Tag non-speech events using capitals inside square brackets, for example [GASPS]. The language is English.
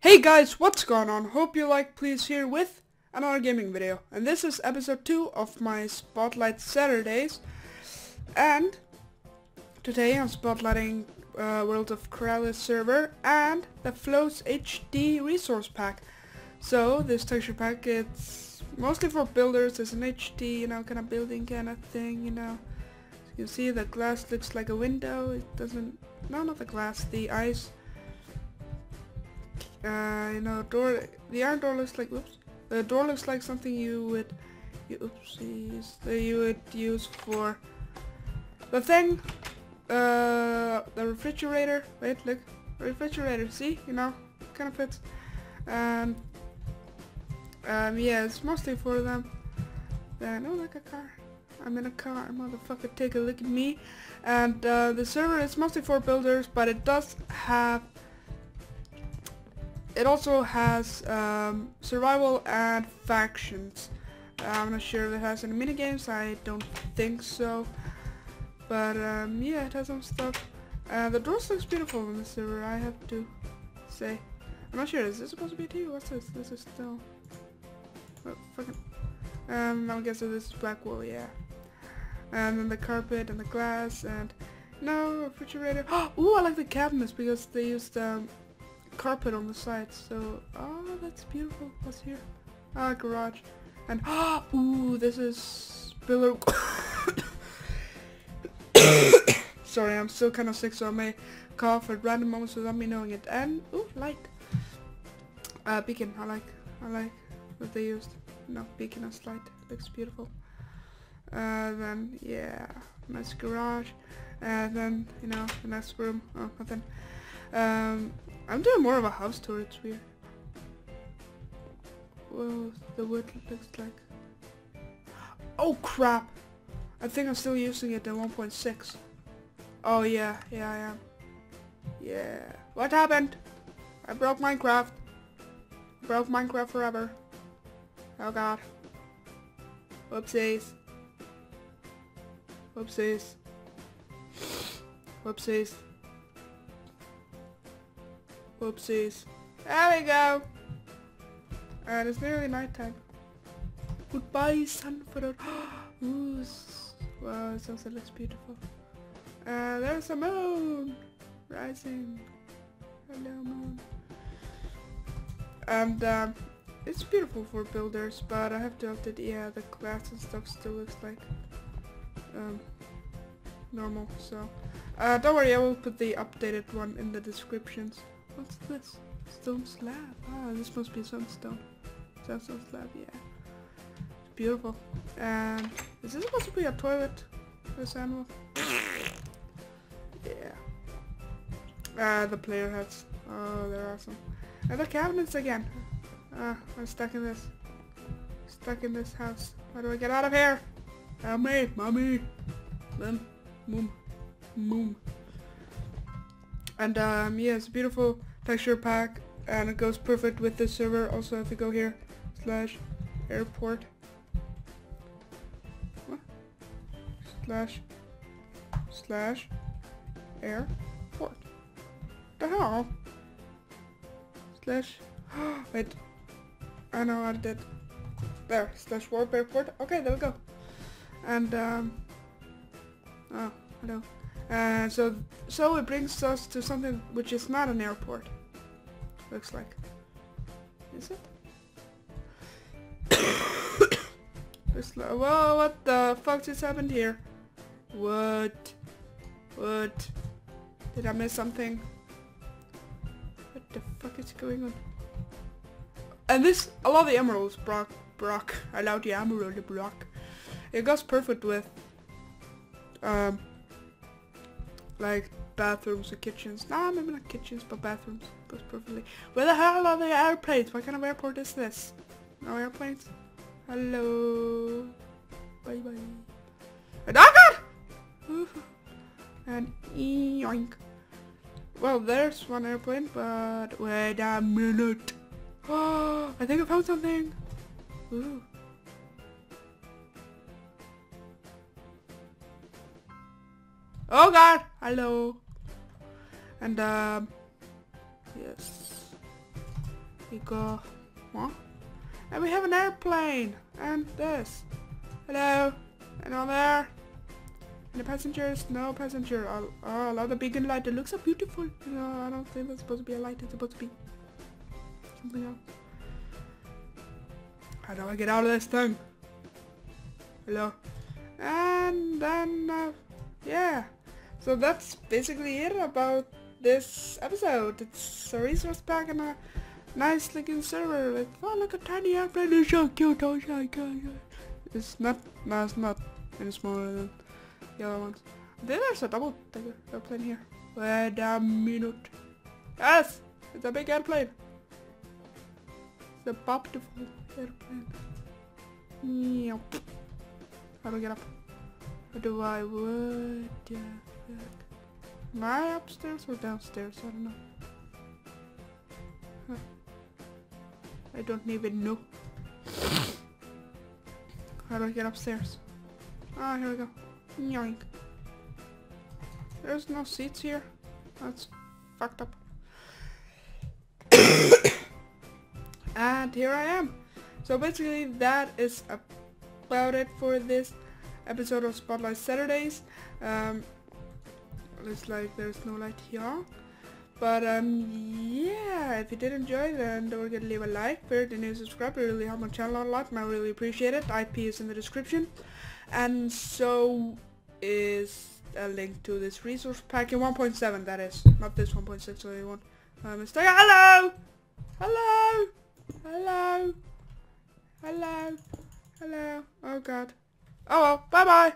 Hey guys, what's going on? Hopeulikepls here with another gaming video. And this is episode 2 of my Spotlight Saturdays. And today I'm spotlighting uh, World of Keralis server and the Flows HD resource pack. So this texture pack it's mostly for builders, it's an HD, you know, kind of building kind of thing, you know. You see the glass looks like a window, it doesn't, no not the glass, the ice uh, you know, door, the iron door looks like, oops, the door looks like something you would, you, oopsies, that you would use for the thing, uh, the refrigerator, wait, look, refrigerator, see, you know, kind of fits, and, um, yeah, it's mostly for them, then, oh, like a car, I'm in a car, motherfucker, take a look at me, and, uh, the server is mostly for builders, but it does have it also has um, survival and factions. I'm not sure if it has any minigames, I don't think so. But um, yeah, it has some stuff. Uh, the doors looks beautiful on the server, I have to say. I'm not sure, is this supposed to be two? What's this? This is still... Oh, fucking... Um, I'm guessing this is black wool, yeah. And then the carpet and the glass and... No, refrigerator. [GASPS] Oh, I like the cabinets because they used um, carpet on the sides. So, oh, that's beautiful. What's here? Ah, garage. And, ah, [GASPS] ooh, this is pillar. [COUGHS] Sorry, I'm still kind of sick, so I may cough at random moments without me knowing it. And, ooh, light. Uh, beacon, I like, I like what they used. No, beacon as light. Looks beautiful. Uh, then, yeah, nice garage. And then, you know, the next room. Oh, nothing. Um, I'm doing more of a house tour, it's weird. Whoa, the wood looks like... Oh crap! I think I'm still using it in 1.6. Oh yeah, yeah I am. Yeah. What happened? I broke Minecraft. Broke Minecraft forever. Oh god. Whoopsies. Whoopsies. Whoopsies. Whoopsies. There we go. And it's nearly nighttime. Goodbye, Sanford. [GASPS] Ooh, wow, sunset looks beautiful. Uh, there's a moon rising. Hello, moon. And um, it's beautiful for builders, but I have to update. Yeah, the glass and stuff still looks like um, normal. So uh, don't worry, I will put the updated one in the descriptions. What's this? Stone slab. Ah, this must be sunstone. Sandstone slab, yeah. It's beautiful. And is this supposed to be a toilet? This animal? Yeah. Ah, the player hats. Oh, they're awesome. And the cabinets again. Ah, I'm stuck in this. Stuck in this house. How do I get out of here? Help me, mommy. Then, moom, moom. And um, yeah, it's a beautiful texture pack and it goes perfect with this server. Also, if you go here, slash airport, what? slash, slash airport. The hell? Slash, [GASPS] wait, I know I did. There, slash airport. Okay, there we go. And, um, oh, hello. Uh, so, so it brings us to something which is not an airport. Looks like. Is it? [COUGHS] Looks like. Whoa! What the fuck just happened here? What? What? Did I miss something? What the fuck is going on? And this, I love the emeralds, Brock. Brock. I love the emerald, Brock. It goes perfect with um like bathrooms and kitchens. Nah, maybe not kitchens, but bathrooms. Goes perfectly. Where the hell are the airplanes? What kind of airport is this? No airplanes? Hello. Bye bye. And oh god! and yoink. Well, there's one airplane, but wait a minute. Oh, [GASPS] I think I found something. Ooh. Oh god! Hello. And um yes. We go what? And we have an airplane and this. Hello. Anyone there? Any passengers? No passenger. Oh, oh, I love the beacon light. It looks so beautiful. No, I don't think that's supposed to be a light. It's supposed to be something else. How do I get out of this thing? Hello. And then, uh, yeah. So that's basically it about this episode. It's a resource pack and a nice looking server with, oh look a tiny airplane, it's so cute, oh. It's not, no it's not any smaller than the other ones. Then there's a double airplane here. Wait a minute. Yes! It's a big airplane. It's a beautiful airplane. Yeah. How do I get up? How do I would uh, Am I upstairs or downstairs? I don't know. Huh. I don't even know. [COUGHS] How do I get upstairs? Ah, here we go. Yoink. There's no seats here. That's fucked up. And here I am. So basically that is about it for this episode of Spotlight Saturdays. Um, looks like there's no light here. But um, yeah, if you did enjoy then don't forget to leave a like, favorite and new subscribe, it really help my channel a lot and I really appreciate it. IP is in the description. And so is a link to this resource pack in 1.7 that is, not this 1.6 or one. Uh, mistake. Hello! Hello! Hello! Hello! Hello! Oh god. Oh well, bye bye!